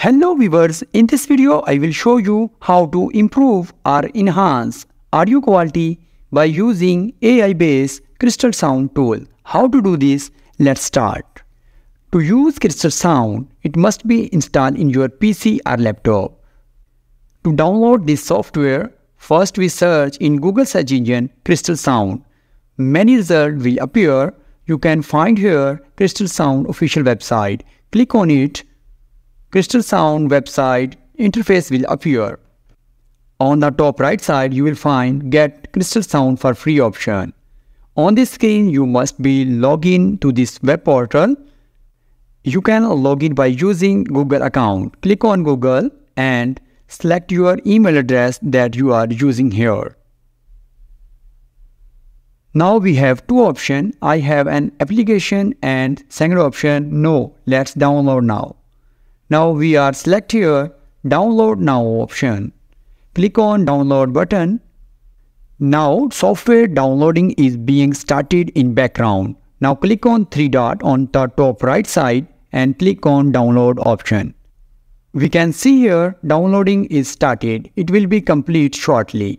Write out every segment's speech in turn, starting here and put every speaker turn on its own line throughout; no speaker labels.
Hello viewers, in this video I will show you how to improve or enhance audio quality by using AI-based Crystal Sound tool. How to do this? Let's start. To use Crystal Sound, it must be installed in your PC or laptop. To download this software, first we search in Google search engine Crystal Sound. Many results will appear. You can find here Crystal Sound official website. Click on it. Crystal Sound website interface will appear. On the top right side, you will find Get Crystal Sound for free option. On this screen, you must be logged to this web portal. You can log in by using Google account. Click on Google and select your email address that you are using here. Now we have two options. I have an application and second option, no, let's download now. Now we are select here download now option. Click on download button. Now software downloading is being started in background. Now click on three dot on the top right side and click on download option. We can see here downloading is started. It will be complete shortly.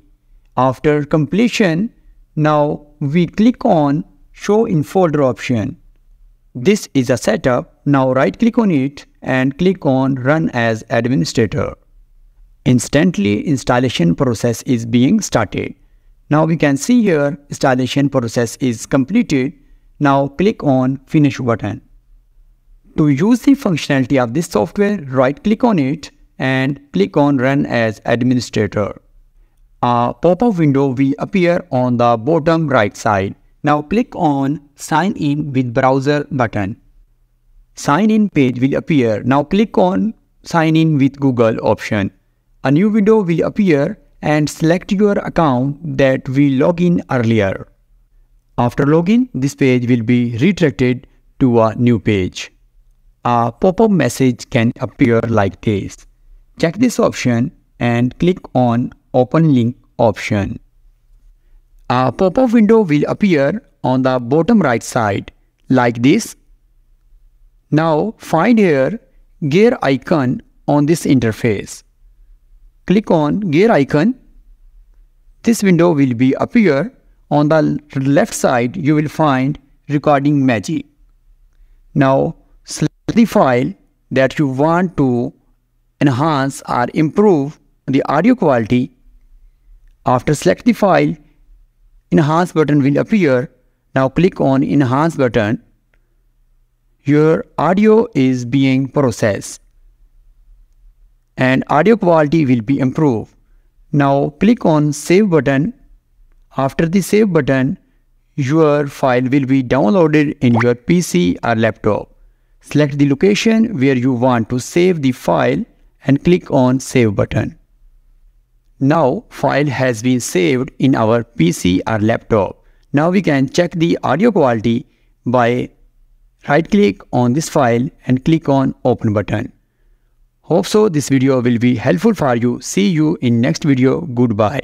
After completion, now we click on show in folder option. This is a setup. Now right click on it and click on run as administrator. Instantly installation process is being started. Now we can see here installation process is completed. Now click on finish button. To use the functionality of this software, right click on it and click on run as administrator. A pop-up window will appear on the bottom right side. Now click on sign in with browser button. Sign in page will appear. Now click on sign in with Google option. A new window will appear and select your account that we log in earlier. After login, this page will be redirected to a new page. A pop-up message can appear like this. Check this option and click on Open Link option. A pop-up window will appear on the bottom right side like this. Now find here gear icon on this interface. Click on gear icon. This window will be appear. On the left side you will find recording magic. Now select the file that you want to enhance or improve the audio quality. After select the file, enhance button will appear. Now click on enhance button. Your audio is being processed and audio quality will be improved. Now click on save button. After the save button, your file will be downloaded in your PC or laptop. Select the location where you want to save the file and click on save button. Now file has been saved in our PC or laptop. Now we can check the audio quality by right click on this file and click on open button. Hope so this video will be helpful for you. See you in next video. Goodbye.